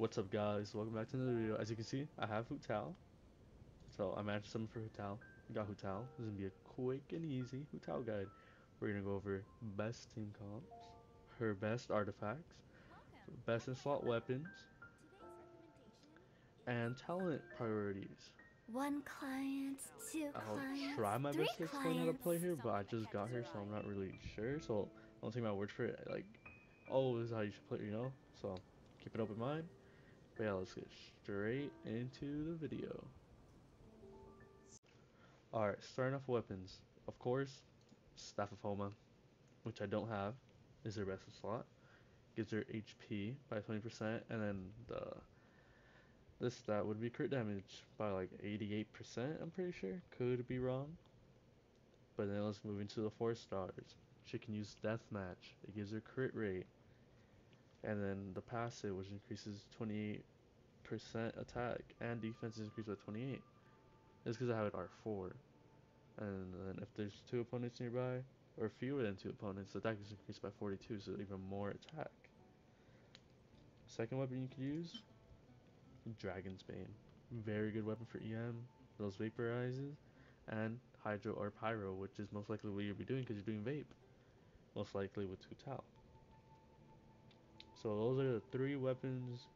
What's up guys, welcome back to another video. As you can see, I have Hu Tao. So I managed something for Hu Tao. We got Hu Tao. This is gonna be a quick and easy Hu Tao guide. We're gonna go over best team comps, her best artifacts, best in slot weapons, and talent priorities. One client, 2 I'll clients, try my best to explain how to play here, but I just got here, so I'm not really sure. So don't take my word for it. Like, oh, this is how you should play, you know. So keep an open mind. But yeah, let's get straight into the video. Alright, starting off weapons. Of course, Staff of Homa, which I don't have, is their best slot. Gives her HP by 20%, and then the this stat would be crit damage by like 88%, I'm pretty sure. Could be wrong. But then let's move into the 4 stars. She can use Deathmatch. It gives her crit rate. And then the passive, which increases 28% attack and defense is increased by 28. It's because I have it R4. And then if there's two opponents nearby, or fewer than two opponents, the attack is increased by 42, so even more attack. Second weapon you could use, Dragon's Bane. Very good weapon for EM, those vaporizes, and Hydro or Pyro, which is most likely what you'll be doing because you're doing vape. Most likely with Tao. So those are the three weapons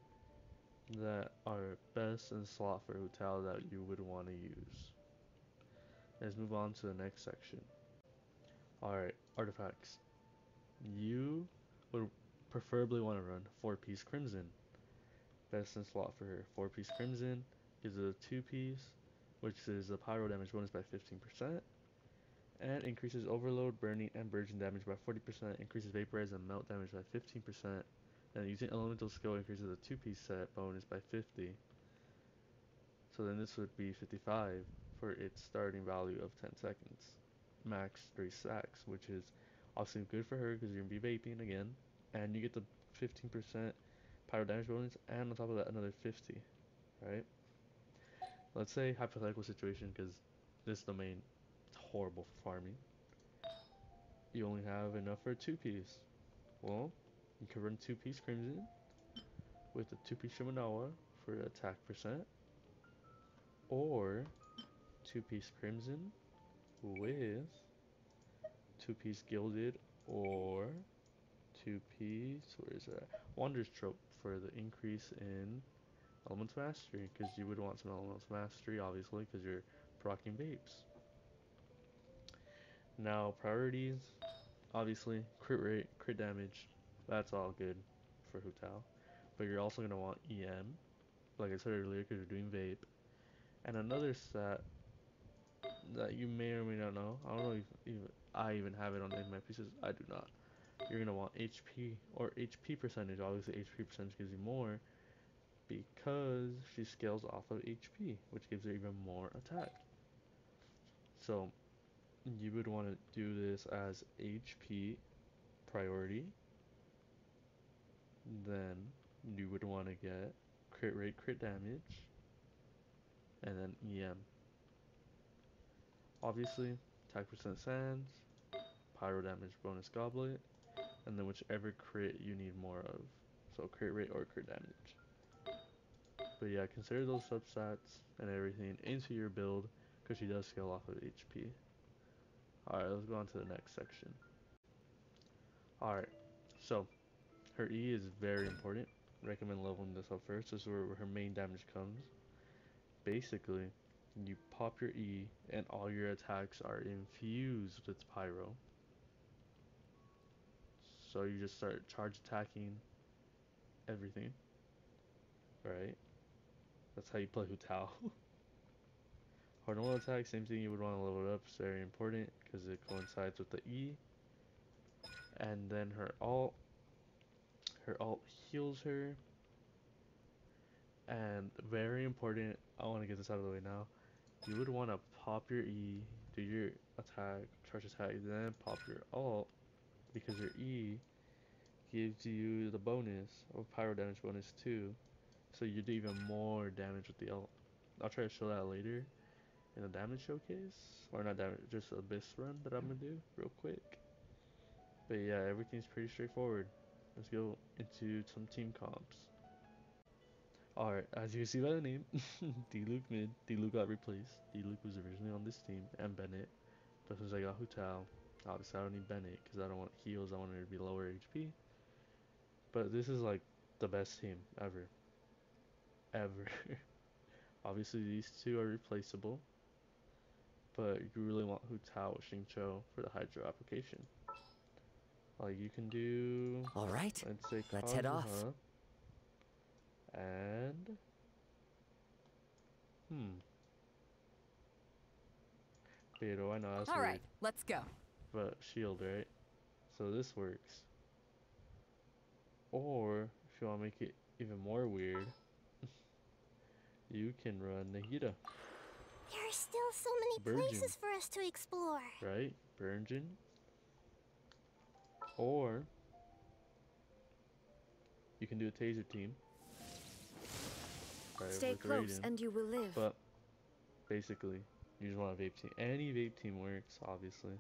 that are best in slot for Hu Tao that you would want to use. Let's move on to the next section. Alright, artifacts. You would preferably want to run 4 piece Crimson. Best in slot for her. 4 piece Crimson is a 2 piece, which is a pyro damage bonus by 15%, and increases overload, burning, and burgeon damage by 40%, increases vaporize and melt damage by 15%, and using elemental skill increases the 2 piece set bonus by 50. So then this would be 55 for its starting value of 10 seconds. Max 3 stacks, which is obviously good for her because you're going to be vaping again, and you get the 15% pyro damage bonus, and on top of that another 50, right? Let's say hypothetical situation because this domain is horrible for farming. You only have enough for a two piece. Well, you can run two piece Crimson with the two piece Shimenawa for attack percent, or two piece Crimson with two piece Gilded or two piece where is that Wanderer's Troupe for the increase in Elements Mastery because you would want some Elements Mastery obviously because you're proccing vapes. Now priorities, obviously crit rate, crit damage, that's all good for Tao. But you're also going to want EM, like I said earlier because you're doing vape. And another set that you may or may not know, I don't know if even I even have it on in my pieces, I do not. You're going to want HP or HP percentage, obviously HP percentage gives you more because she scales off of HP, which gives her even more attack. So you would want to do this as HP priority. Then you would want to get crit rate, crit damage, and then EM. Obviously, attack percent sands, pyro damage bonus goblet, and then whichever crit you need more of. So crit rate or crit damage. But yeah, consider those substats and everything into your build because she does scale off of HP. Alright, let's go on to the next section. Alright, so her E is very important. Recommend leveling this up first. This is where her main damage comes. Basically, you pop your E and all your attacks are infused with Pyro. So you just start charge attacking everything. Right? That's how you play Hu Tao. Her normal attack, same thing you would want to level it up, it's very important because it coincides with the E. And then her ult, her ult heals her. And very important, I want to get this out of the way now. You would want to pop your E, do your attack, charge attack, then pop your ult because your E gives you the bonus of pyro damage bonus too. So you do even more damage with the ult. I'll try to show that later in a damage showcase. Or not damage, just abyss run that I'm gonna do real quick. But yeah, everything's pretty straightforward. Let's go into some team comps. Alright, as you can see by the name, Diluc mid, Diluc got replaced. Diluc was originally on this team, and Bennett. But since I got Hu Tao, obviously I don't need Bennett, because I don't want heals, I want her to be lower HP. But this is like the best team ever. Ever. obviously these two are replaceable. But you really want Hu Tao with Xingqiu for the Hydro application. Like you can do... Alright, let's say let's head off. And hmm. Beto, I know that's All weird. right, let's go. But shield, right? So this works. Or if you want to make it even more weird, you can run Nahida. There are still so many Virgin. places for us to explore. Right? Virgin. Or you can do a taser team. Right, Stay close Raiden. and you will live. But basically, you just want a vape team. Any vape team works, obviously.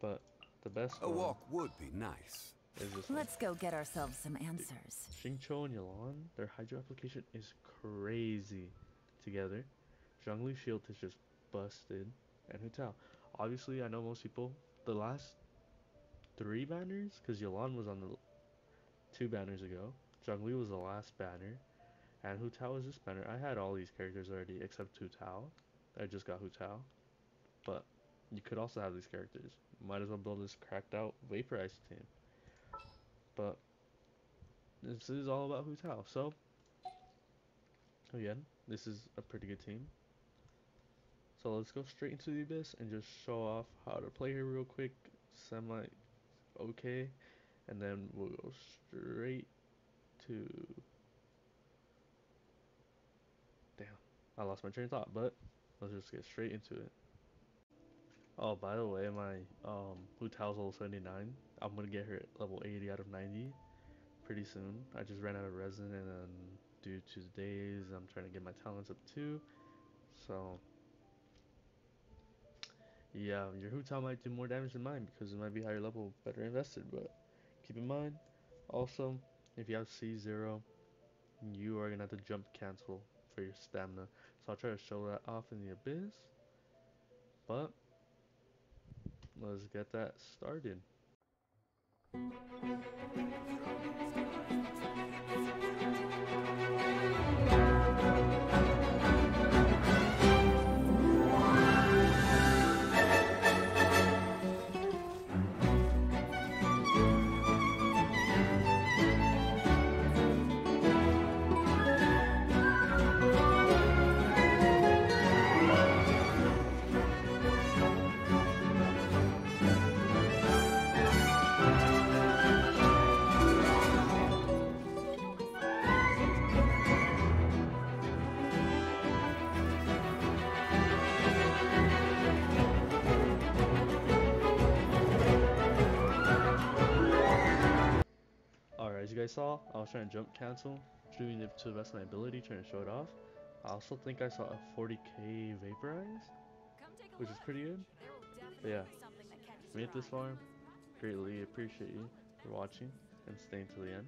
But the best A one walk would be nice. is this one. Let's go get ourselves some answers. Xingqiu and Yelan, their hydro application is crazy together. Zhongli shield is just busted. And Hu Tao. Obviously, I know most people, the last three banners, because Yelan was on the two banners ago. Zhongli was the last banner. And Hu Tao was this banner. I had all these characters already except Hu Tao. I just got Hu Tao. But you could also have these characters. Might as well build this cracked out vaporized team. But this is all about Hu Tao. So again, this is a pretty good team. So let's go straight into the abyss and just show off how to play here real quick, semi okay, and then we'll go straight to Damn, I lost my train of thought, but let's just get straight into it. Oh, by the way, my um Hu Tao's level 79. I'm gonna get her at level 80 out of 90 pretty soon. I just ran out of resin and then due to the days I'm trying to get my talents up too. So yeah, your Hu Tao might do more damage than mine because it might be higher level, better invested, but keep in mind also if you have C0 you are gonna have to jump cancel for your stamina. So I'll try to show that off in the abyss. But let's get that started. You guys saw, I was trying to jump cancel, doing it to the best of my ability, trying to show it off. I also think I saw a 40k vaporize, which is pretty good. But yeah, made it this far. Greatly appreciate you for watching and staying till the end.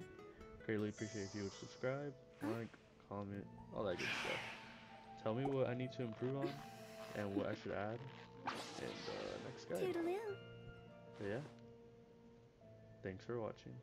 Greatly appreciate if you would subscribe, like, comment, all that good stuff. Tell me what I need to improve on and what I should add in the uh, next guide. Toodaloo. But yeah, thanks for watching.